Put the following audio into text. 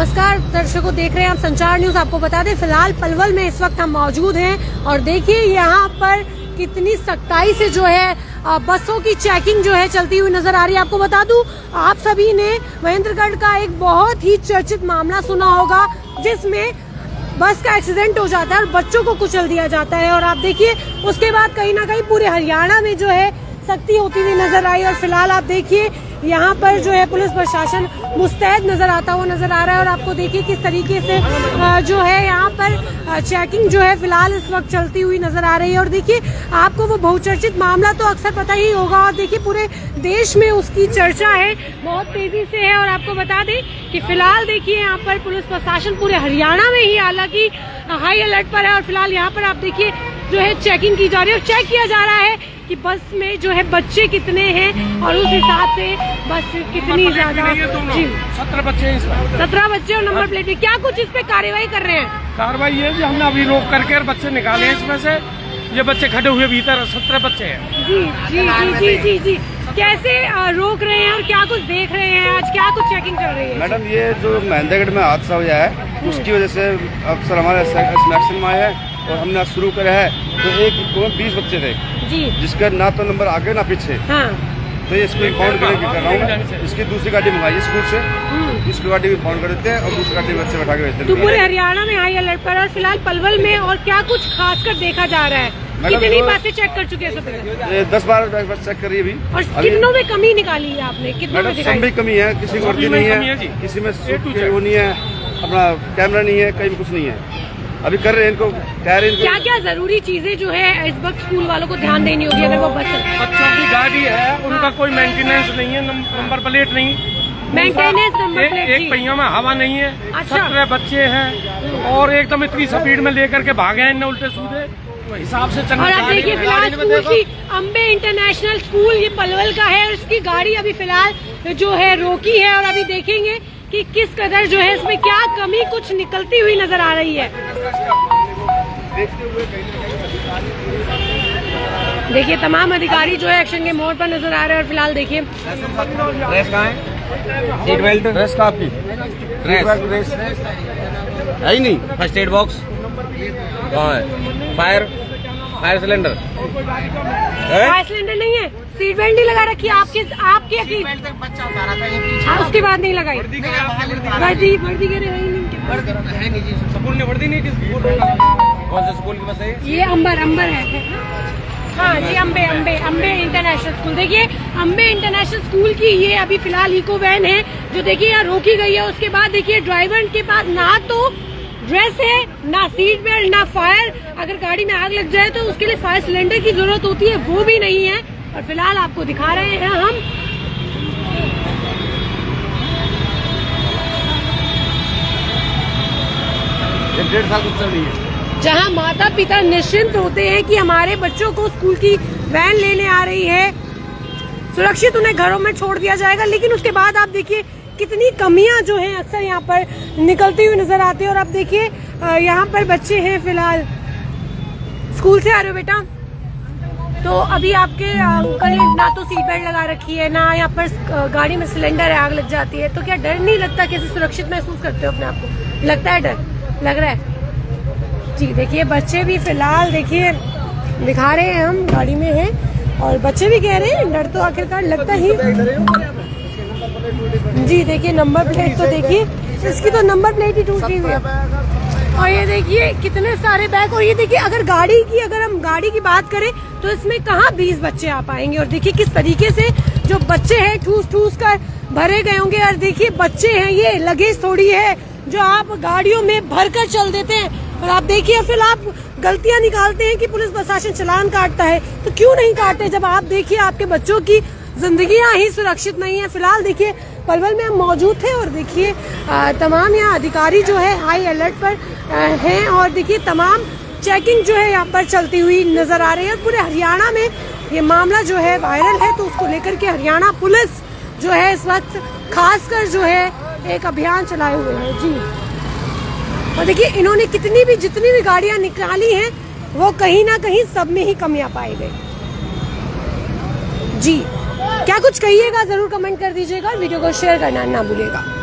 नमस्कार, दर्शकों, देख रहे हैं आप संचार न्यूज़। आपको बता दें, फ़िलहाल पलवल में इस वक्त हम मौजूद हैं और देखिए यहाँ पर कितनी सख्ताई से जो है बसों की चेकिंग जो है चलती हुई नज़र आ रही है। आपको बता दूँ, आप सभी ने महेंद्रगढ़ का एक बहुत ही चर्चित मामला सुना होगा, जिसमें बस का एक्सीडेंट हो जाता है और बच्चों को कुचल दिया जाता है। और आप देखिए, उसके बाद कहीं ना कहीं पूरे हरियाणा में जो है, सख्ती होती हुई नज़र आई और फ़िलहाल आप देखिए यहाँ पर जो है पुलिस प्रशासन मुस्तैद नज़र आता हुआ नज़र आ रहा है और आपको देखिए किस तरीके से जो है यहाँ पर चेकिंग जो है फ़िलहाल इस वक्त चलती हुई नज़र आ रही है। और देखिए, आपको वो बहुचर्चित मामला तो अक्सर पता ही होगा और देखिए पूरे देश में उसकी चर्चा है, बहुत तेज़ी से है। और आपको बता दें कि फ़िलहाल देखिए यहाँ पर पुलिस प्रशासन पूरे हरियाणा में ही हालाँकि हाई अलर्ट पर है और फ़िलहाल यहाँ पर आप देखिए जो है चेकिंग की जा रही है और चेक किया जा रहा है कि बस में जो है बच्चे कितने हैं और उस हिसाब से बस कितनी ज़्यादा जी। सत्रह बच्चे सत्रह बच्चे और नंबर प्लेट क्या कुछ इस पे कार्रवाई कर रहे हैं? कार्रवाई ये जी हमने अभी रोक करके बच्चे निकाले हैं इसमें से। ये बच्चे खड़े हुए भीतर सत्रह बच्चे हैं। जी जी जी जी जी जी। कैसे रोक रहे हैं और क्या कुछ देख रहे हैं? आज क्या कुछ चेकिंग कर रही है? मैडम ये जो महेंद्रगढ़ में हादसा हुआ है उसकी वजह से अक्सर हमारे सिलेक्शन में आए हैं। और हमने शुरू करा है तो एक स्कूल में बीस बच्चे थे? जी। जिसका ना तो नंबर आगे ना पीछे। हाँ। तो ये इसको करके कर रहा हूँ। इसकी दूसरी गाड़ी मंगाई स्कूल से। हम्म। इसकी गाड़ी भी काउंट कर देते हैं और दूसरी गाड़ी में बच्चे बैठा के भेजते हैं तो पूरे हरियाणा में आई अलर्ट पर और फ़िलहाल पलवल में और क्या कुछ खास कर देखा जा रहा है? कितनी बसें चेक कर चुके हैं दस बारह बस चेक करिए अभी। और कितनों में कमी निकाली है आपने? कितनों में सब भी कमी है। किसी को नहीं है। किसी में वो नहीं है। अपना कैमरा नहीं है कहीं कुछ नहीं है। अभी कर रहे हैं इनको कह रहे हैं क्या क्या ज़रूरी चीज़ें जो है इस वक्त स्कूल वालों को ध्यान देनी होगी अगर वो बस बच्चों की गाड़ी है उनका हाँ। कोई मेंटेनेंस नहीं है नंबर प्लेट नहीं। मेंटेनेंस नंबर प्लेट एक पहिया में हवा नहीं है अच्छा। सत्रह बच्चे हैं और एकदम इतनी स्पीड में लेकर के भागे हैं उल्टे सूधे। तो हिसाब से और अब देखिए फ़िलहाल स्कूल की अम्बे इंटरनेशनल स्कूल ये पलवल का है और इसकी गाड़ी अभी फ़िलहाल जो है रोकी है और अभी देखेंगे कि किस कदर जो है इसमें क्या कमी कुछ निकलती हुई नज़र आ रही है? देखिए तमाम अधिकारी जो है एक्शन के मोड़ पर नज़र आ रहे हैं और फ़िलहाल देखिए। सीट बेल्ट ड्रेस का आपकी? ड्रेस है ही नहीं। फ़र्स्ट एड बॉक्स कहाँ है? Fire fire cylinder fire cylinder नहीं है? सीट बेल्ट नहीं लगा रखी आपके आपके यकीन हाँ, उसके बाद नहीं लगाई। वर्दी वर्दी स्कूल ने वर्दी नहीं कौन से स्कूल की बस है ये? अंबर अंबर है। हाँ जी अम्बे अम्बे अम्बे इंटरनेशनल स्कूल। देखिए अम्बे इंटरनेशनल स्कूल की ये अभी फ़िलहाल इको वैन है जो देखिए यहाँ रोकी गई है। उसके बाद देखिए ड्राइवर के पास ना तो ड्रेस है ना सीट बेल्ट ना फायर। अगर गाड़ी में आग लग जाए तो उसके लिए फायर सिलेंडर की ज़रूरत होती है वो भी नहीं है। और फ़िलहाल आपको दिखा रहे हैं हम। डेढ़ साल चल रही है। जहाँ माता पिता निश्चिंत होते हैं कि हमारे बच्चों को स्कूल की वैन लेने आ रही है। सुरक्षित उन्हें घरों में छोड़ दिया जाएगा लेकिन उसके बाद आप देखिए कितनी कमियाँ जो हैं अक्सर यहाँ पर निकलती हुई नज़र आती है। और आप देखिए यहाँ पर बच्चे हैं फ़िलहाल। स्कूल से आ रहे हो बेटा? तो अभी आपके अंकल ना तो सीट बेल्ट लगा रखी है, ना यहाँ पर गाड़ी में सिलेंडर है, आग लग जाती है तो क्या डर नहीं लगता कैसे सुरक्षित महसूस करते हो अपने आप को? लगता है डर? लग रहा है? जी, देखिए, बच्चे भी फ़िलहाल, देखिए, दिखा रहे हैं हम, गाड़ी में हैं, और बच्चे भी कह रहे हैं, डर तो आखिरकार लगता ही। जी, देखिए, नंबर प्लेट तो देखिए, इसकी तो नंबर प्लेट ही टूटी हुई है। और ये देखिए, कितने सारे बैग, और ये देखिए, अगर गाड़ी की, अगर हम गाड़ी की बात करें तो इसमें कहाँ बीस बच्चे आ पाएँगे? और देखिए, किस तरीके से जो बच्चे हैं ठूस ठूस कर भरे गए होंगे। और देखिए, बच्चे हैं ये, लगेज थोड़ी है, जो आप गाड़ियों में भर कर चल देते हैं। और आप देखिए फिर आप गलतियाँ निकालते हैं कि पुलिस प्रशासन चलान काटता है। तो क्यों नहीं काटते? जब आप देखिए, आपके बच्चों की जिंदगियाँ ही सुरक्षित नहीं है। फ़िलहाल देखिए पलवल में हम मौजूद थे और देखिए तमाम यहाँ अधिकारी जो है हाई अलर्ट पर हैं और देखिए, तमाम चेकिंग जो है यहाँ पर चलती हुई नज़र आ रही है। और पूरे हरियाणा में ये मामला जो है वायरल है तो उसको लेकर के हरियाणा पुलिस जो है इस वक्त खासकर जो है एक अभियान चलाए हुए है। जी। और देखिए, इन्होंने कितनी भी, जितनी भी गाड़ियाँ निकाली हैं, वो कहीं ना कहीं सब में ही कमियाँ पाई गई। जी। क्या कुछ कहिएगा ज़रूर कमेंट कर दीजिएगा और वीडियो को शेयर करना ना भूलिएगा।